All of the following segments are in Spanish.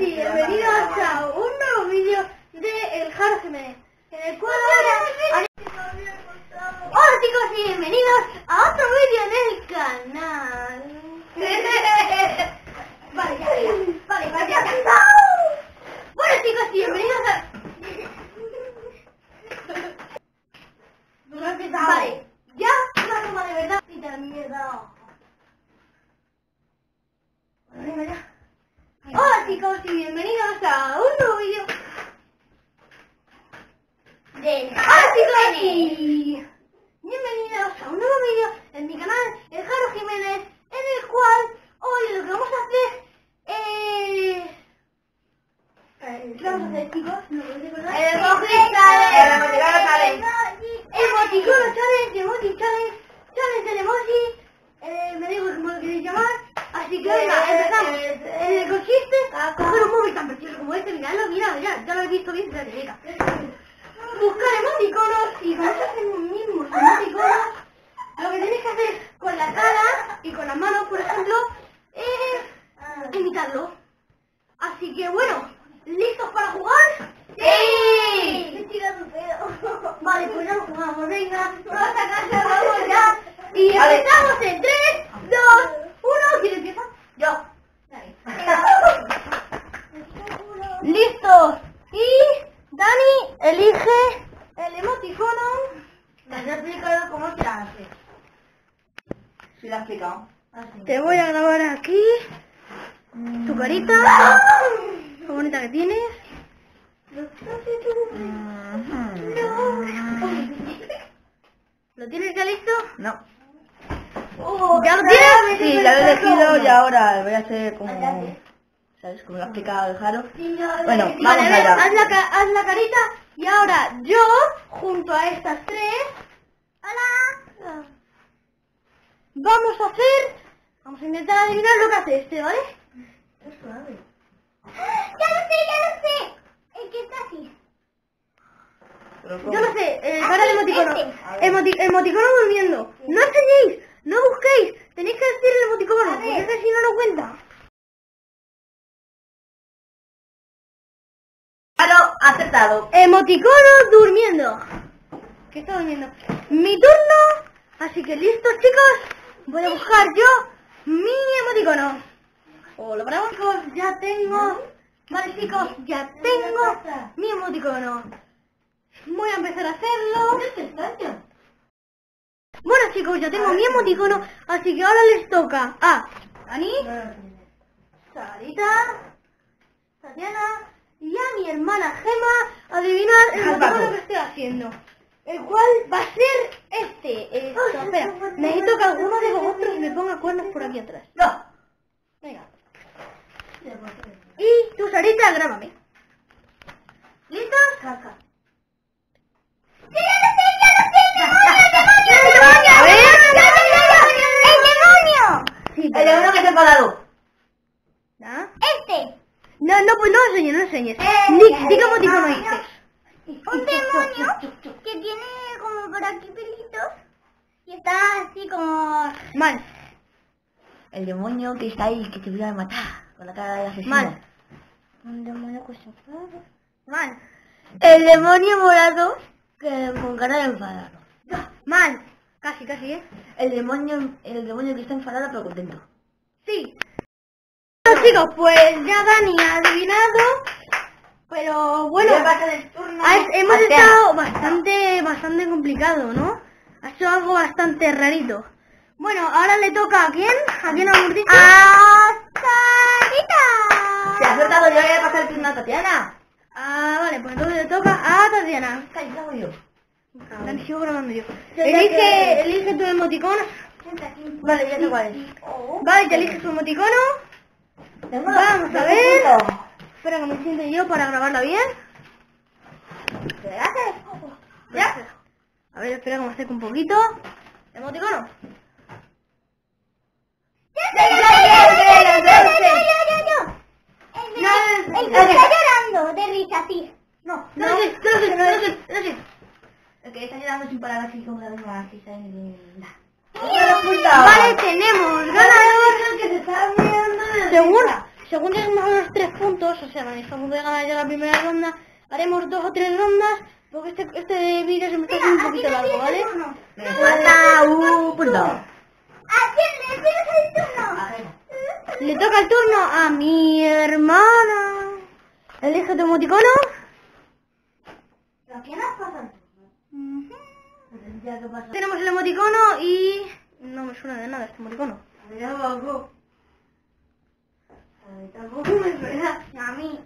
y bienvenidos a un nuevo vídeo de El Jaro Jiménez, en el cual ahora... Hola chicos y bienvenidos a otro vídeo en el canal. vale, ya, ya, vale, vale, ya, ya. Bueno chicos y bienvenidos a... Vale, ya una toma de verdad y de mierda. Venga, ya. Hola chicos y bienvenidos a un nuevo vídeo de Hola chicos y bienvenidos a un nuevo vídeo en mi canal El Jaro Jiménez en el cual hoy lo que vamos a hacer es... Eh, ¿Qué vamos a hacer chicos? ¿No podéis recordar? El emoji challenge. El emoticono challenge. Emoji challenge, challenge del emoji, eh, me digo cómo lo queréis llamar, así que venga, Eh, empezamos. eh, Eh, consiste coger un móvil tan precioso como este, miradlo, mira, ya, ya lo he visto bien, espérate, mira. Buscar emoticonos y como se hacen mismos emoticonos, lo que tenéis que hacer con la cara y con las manos, por ejemplo, es imitarlo. Así que bueno, ¿listos para jugar? ¡Sí! Vale, pues ya lo jugamos, venga, vamos a casa, vamos ya. Y Vale. empezamos en 3, 2, 1, ¿quién empieza? Yo. Listos. Y Dani elige el emoticono. Les he explicado cómo se hace. Sí, lo he explicado. Así. Te voy a grabar aquí tu carita. Qué bonita que tienes. ¿Lo tienes ya listo? No. ¿Ya lo tienes? Sí, ya lo he elegido y ahora voy a hacer como... ¿Sabes? Como lo ha explicado el Jaro. Bueno, vamos Vale, allá. haz la, haz la carita y ahora yo, junto a estas tres, ¡Hola! vamos a hacer, vamos a intentar adivinar lo que hace este, ¿vale? ¡Ya lo sé, ya lo sé! El que está así. Yo lo sé, eh, cara de emoticono. Emoti- emoticono durmiendo. No enseñéis, no busquéis, tenéis que decir el emoticono, porque ese si no lo cuenta. Acertado. Emoticono durmiendo. ¿Qué está durmiendo? Mi turno. Así que listos chicos. Voy a buscar yo mi emoticono. O lo. Chicos, ya tengo. Vale chicos, ya tengo mi emoticono. Voy a empezar a hacerlo. Bueno chicos, ya tengo mi emoticono, así que ahora les toca a Ani, Sarita, Tatiana y a mi hermana Gema adivinar el pato. que estoy haciendo. El cual va a ser este. Esto, espera, necesito que alguno de vosotros me ponga cuernos por aquí atrás. No. Venga. Y tú, Sarita, grábame. ¿Listos? Caca. A ver. ¡El demonio! Sí, El de uno que se ha enfadado. ¿Ah? Este, No, no, pues no enseñes, no enseñes. Eh, Ni, ya, di ya, cómo ya. dices. no dices. Un demonio que tiene como por aquí pelitos y está así como... Mal, El demonio que está ahí, que te voy a matar. Con la cara de asesino. mal, Un demonio que se mal, El demonio morado que con cara de enfadado. mal. Casi, casi, ¿eh? El demonio, el demonio que está enfadado pero contento. Sí. Bueno, chicos, pues ya Dani ha adivinado. Pero bueno, ha- hemos estado bastante, bastante complicado, ¿no? Ha hecho algo bastante rarito. Bueno, ahora le toca a quién? ¿A quién hemos dicho? ¡A Sarita! Se ha acertado, yo voy a pasar el turno a Tatiana. Ah, vale, pues entonces le toca a Tatiana. Callado yo. Sigo grabando yo. Elige, elige tu emoticono. Vale, ya sé cuál es. Vale, ya elige su emoticono. Vamos a ver. Espera que me siente yo para grabarla bien. ¿Qué haces? ¿Ya? A ver, espera que me acerque un poquito. Emoticono. El que está llorando de risa, sí. No, No, no. El que está llorando sin parar así como la misma. Vale, tenemos ganador. que se está mirando Según, según a los tres puntos, o sea, punto de ganar ya la primera ronda, haremos dos o tres rondas, porque este, este vídeo se me está haciendo un poquito largo, ¿vale? Me falta un punto. ¿A quién le tienes el turno? Le toca el turno a mi hermana. Elige tu emoticono. ¿Pero quién nos pasa el turno? Ya, ¿qué pasa? Tenemos el emoticono y... No me suena de nada este emoticono. Tampoco me. A mí.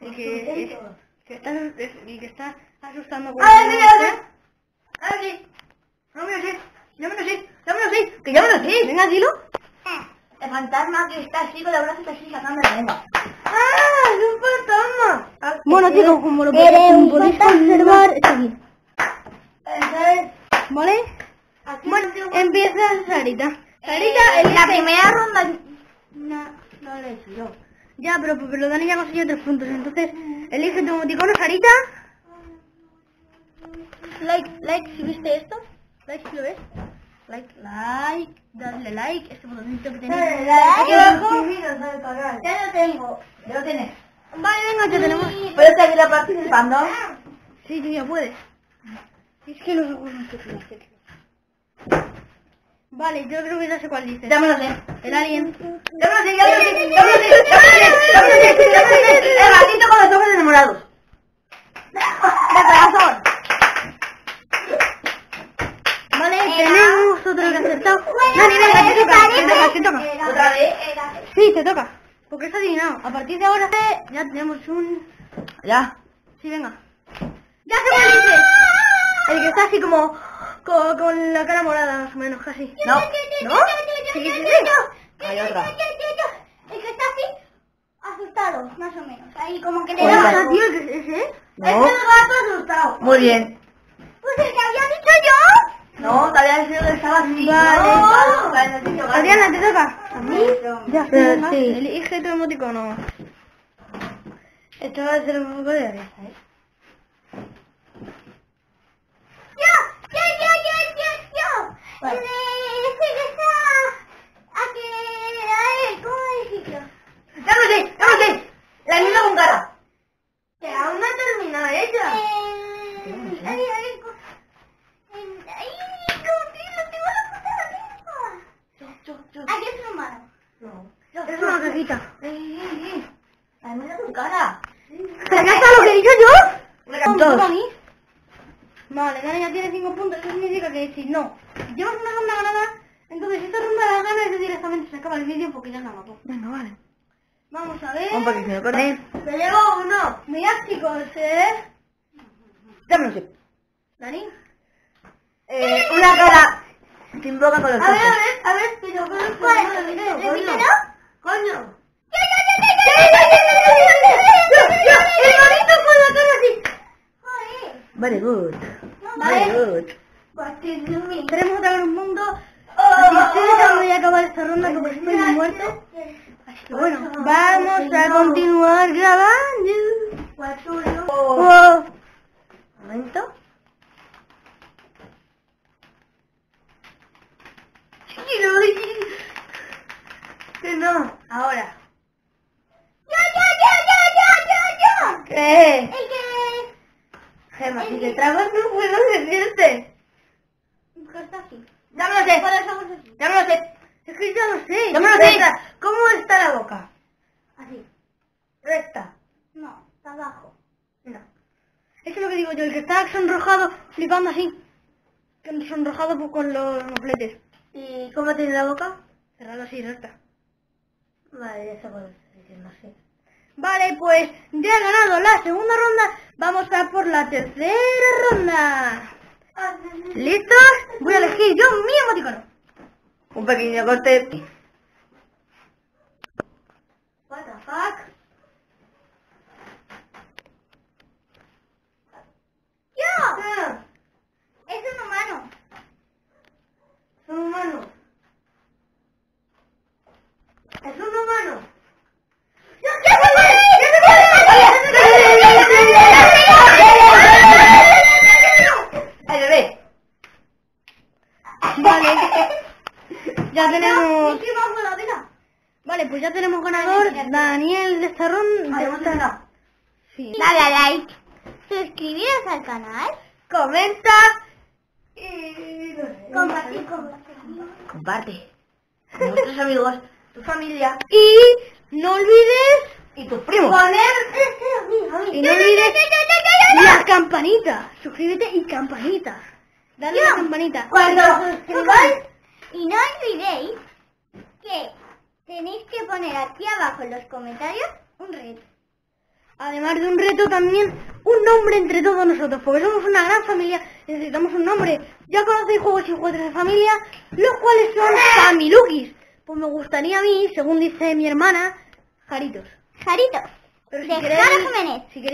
El que, es- que está, es- el que está asustando con ¡Ay, el mira, nombre. mira! ¡Ah, sí! ¡No me lo sé! ¡Ya me lo sé! ¡Ya me lo sé! ¡Que ya me lo sé! Venga, dilo. El fantasma que está así con la brazo así sacando la lengua. ¡Ah! ¡Es un fantasma! Bueno, chicos, como lo podéis observar, está aquí. ¿Vale? Bueno, empieza Sarita. Sarita, en la primera ronda... No, no lo he hecho yo. Ya, pero, pero Dani ya consiguió tres puntos. Entonces, elige tu emoticono, Sarita. Like, like, si viste esto. Like, si lo ves. Like, like, darle like, este botoncito que tenéis. Dale, aquí dale, abajo. Ya lo tengo. Ya lo tienes. Vale, venga, ya tenemos. ¿Puedes seguir participando? Sí, tú ya puedes. Es que los ojos no se conocen. Vale, yo creo que ya sé cuál dices. Ya me lo sé. El alien. Ya me lo sé, ya me lo sé, ya me lo sé, ya me lo sé, ya me lo sé, me. El gatito con los ojos enamorados. De corazón. Vale, tenemos otro que acertado. Dani, venga, te toca, toca, te toca. Otra vez. Sí, te toca. Porque está adivinado. A partir de ahora eh, ya tenemos un... Ya. Sí, venga. ¡Ya sé cuál dices! El que está así como... Con, con la cara morada, más o menos, casi. No. ¿No? Sí, sí, sí. Hay otra. El que está así, asustado, más o menos. Ahí como que le da... Tío, ¿el que es ese? No. Es el gato asustado. Muy bien. Pues el que había dicho yo. No, todavía el que estaba así. Vale. No. Adriana, ¿te toca? ¿A mí? Ya, sí. Elige tu emoticono. Esto va a ser un poco de risa, ¿eh? Yo, yo, yo, yo, yo, yo. Vale. El de ese que está... A que... A ver, ¿cómo decirlo? Ya me lo sé, ya me lo sé. La niña con cara. Que aún no ha terminado ella. El... Ay, ay, co- el- ay, ¿cómo que no tengo la puta de la lengua? Aquí es un humano. No. Es una cajita. La niña con cara. ¿Pero ya está lo que he dicho yo? Me ¿Me Dos. toca a mí? Vale, Dani ya tiene 5 puntos. Eso significa que si no llevas una ronda ganada, entonces esta ronda la ganas y directamente se acaba el vídeo porque ya ganado tú. Venga, vale. Vamos a ver. Un poquito de corte. Me llevo uno. Mirad chicos, ¿eh? Ya me lo sé. Dani. Eh, una cara sin boca con los A ver, a ver, a ver, pero. ¿Repítelo? Coño. ¡El bonito con la cara así! Joder. Very good. Very good. Queremos acabar un mundo. Tratando de acabar esta ronda porque estoy muerto. Así que bueno, vamos a continuar grabando. Oh. Que no, ahora. ¡Yo, yo, yo, yo, yo, yo, yo! ¿Qué? El que... Gemma, si te tragas no puedo decirte. Ya me lo sé. Ya me lo sé. Es que ya lo sé. Ya me lo sé. Espera, ¿Cómo está la boca? Así. Recta. No, está abajo. No. Eso es lo que digo yo, el que está sonrojado, flipando así. Que Sonrojado con los mofletes. ¿Y cómo tiene la boca? Cerrado así, recta. Vale, ya sé diciendo así. Vale, pues ya he ganado la segunda ronda. Vamos a por la tercera ronda. ¿Listos? Voy a elegir yo mi emoticono. Un pequeño corte. What the fuck? ¡Yo! Es un humano. Es un humano. Es un humano. ¡Ya sé cuál es! ¡Ya sé cuál es! ¡Ay, bebé! Vale. Ya tenemos Pues ya tenemos ganador, Daniel de hemos terminado. Sí. Dale a like, suscribiros al canal, Comenta. compartir con Comparte. Con nuestros amigos, tu familia Y no olvides, y tus primos. y no olvides la campanita. Suscríbete y campanita. Dale a la campanita. Cuando suscribáis y no olvidéis que poner aquí abajo en los comentarios un reto. Además de un reto también, un nombre entre todos nosotros, porque somos una gran familia necesitamos un nombre. Ya conocéis juegos y juegos de familia, los cuales son Familukis. Pues me gustaría a mí, según dice mi hermana, Jaritos. Jaritos, Pero si de queréis- Jara Jiménez. si queréis